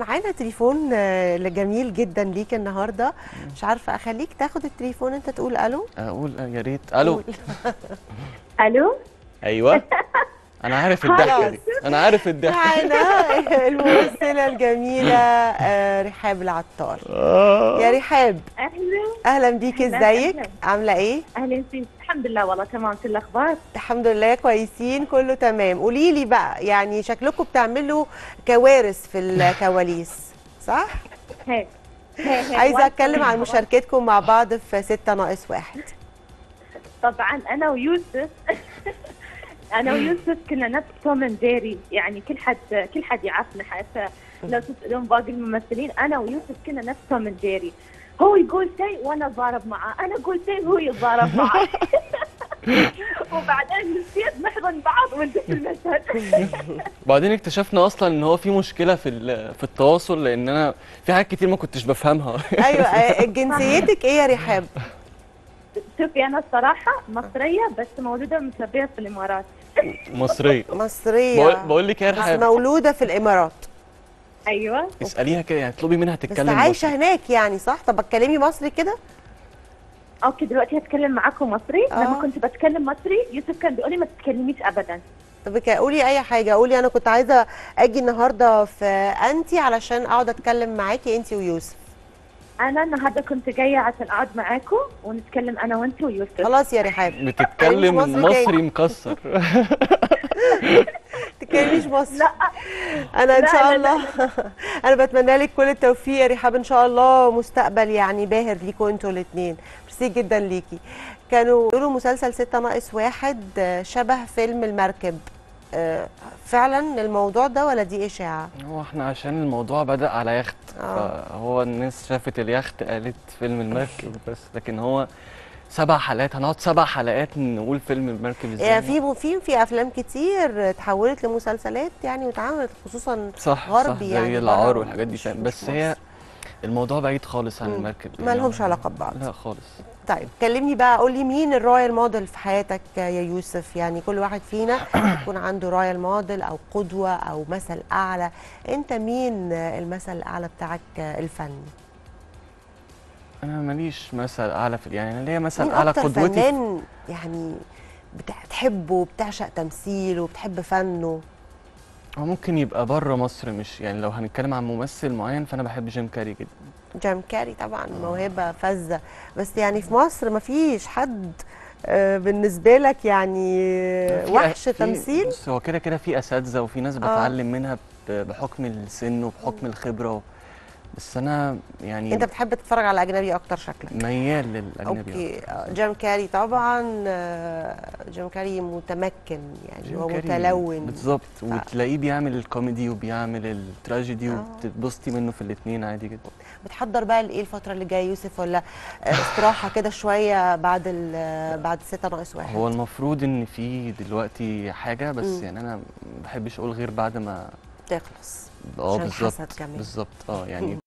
معانا تليفون آه، جميل جدا ليك النهارده. مش عارفة أخليك تاخد التليفون أنت تقول ألو؟ أقول يا ريت. ألو. ألو؟ أيوه. أنا عارف الضحكة دي. أنا عارف الضحكة معانا الممثلة الجميلة آه، رحاب العطار. يا رحاب. أهلا. أهلا أهلاً، إزيك. عاملة إيه؟ أهلا فيك. الحمد لله والله تمام شو الأخبار؟ الحمد لله كويسين كله تمام. قولي لي بقى يعني شكلكم بتعملوا كوارث في الكواليس صح؟ هيك هي هي. عايزة أتكلم عن الأخبار. مشاركتكم مع بعض في ستة ناقص واحد. طبعا أنا ويوسف أنا ويوسف كنا نفس توم أند جيري يعني كل حد كل حد يعرفنا حتى لو تسألون باقي الممثلين. أنا ويوسف كنا نفس توم أند جيري. هو يقول شيء وأنا اتضارب معاه. أنا أقول شيء وهو يتضارب معاه. وبعدين نسيت نحضن بعض وندش المشهد. وبعدين اكتشفنا أصلا إن هو في مشكلة في ال- في التواصل لأن أنا في حاجات كتير ما كنتش بفهمها. أيوه جنسيتك إيه يا رحاب شوفي أنا الصراحة مصرية بس مولودة متربيه في الإمارات. مصرية. مصرية. بقول, لك يا بس رحاب مولودة في الإمارات. أيوه. اسأليها كده يعني اطلبي منها بس تتكلم عايشة مصري. هناك يعني صح؟ طب اتكلمي مصري كده؟ أوكي دلوقتي هتكلم معاكم مصري. آه. لما كنت بتكلم مصري يوسف كان بيقول لي ما تتكلميش ابدا. طب قولي أي حاجة. قولي أنا كنت عايزة أجي النهارده في أنتي علشان أقعد أتكلم معاكي أنتي ويوسف. أنا النهارده كنت جاية عشان أقعد معاكم ونتكلم أنا وانت ويوسف. خلاص يا رحاب. بتتكلم مصري مصري. مكسر. تتكلميش مصري لا أنا إن شاء لا، الله أنا بتمنى لك كل التوفيق يا رحاب إن شاء الله مستقبل يعني باهر ليكوا أنتوا الاثنين ميرسي جدا ليكي. كانوا بيقولوا مسلسل ستة ناقص واحد آه، شبه فيلم المركب. آه، فعلا الموضوع ده ولا دي إشاعة؟ هو إحنا عشان الموضوع بدأ على يخت آه. فهو الناس شافت اليخت قالت فيلم المركب بس لكن هو سبع حلقات هنقعد سبع حلقات نقول فيلم المركب إزاي يعني في في في أفلام كتير اتحولت لمسلسلات يعني واتعملت خصوصا صح غربي صح يعني زي العار والحاجات دي مش- فاهم مش بس. هي الموضوع بعيد خالص عن. المركب ما لهمش علاقة ببعض. لا خالص. طيب كلمني بقى قولي مين ال role model في حياتك يا يوسف؟ يعني كل واحد فينا يكون عنده role model أو قدوة أو مثل أعلى. أنت مين المثل الأعلى بتاعك الفني؟ أنا ماليش مثل أعلى في يعني أنا ليا مثل أعلى قدوتي في- فنان يعني بتح- بتحبه وبتعشق تمثيله وبتحب فنه. هو ممكن يبقى بره مصر مش يعني لو هنتكلم عن ممثل معين فأنا بحب جيم كاري جدا. جيم كاري طبعا موهبة فذة. بس يعني في مصر مفيش حد آه، بالنسبة لك يعني وحش في- تمثيل؟ بص هو كده كده في أساتذة وفي ناس بتعلم منها بحكم السن وبحكم الخبرة. بس أنا يعني أنت بتحب تتفرج على اجنبي أكتر شكلك ميال للأجنبي okay أكتر. آه، جيم كاري طبعا آه، جيم كاري متمكن يعني هو متلون بالظبط وتلاقيه بيعمل الكوميدي وبيعمل التراجيدي آه. وبتتبسطي منه في الاثنين عادي جدا بتحضر بقى لإيه الفترة اللي جاية يوسف ولا استراحة كده شوية بعد ال- بعد ستة ناقص واحد هو المفروض إن في دلوقتي حاجة بس مم. يعني أنا ما بحبش أقول غير بعد ما تخلص آه بالظبط. بالظبط آه يعني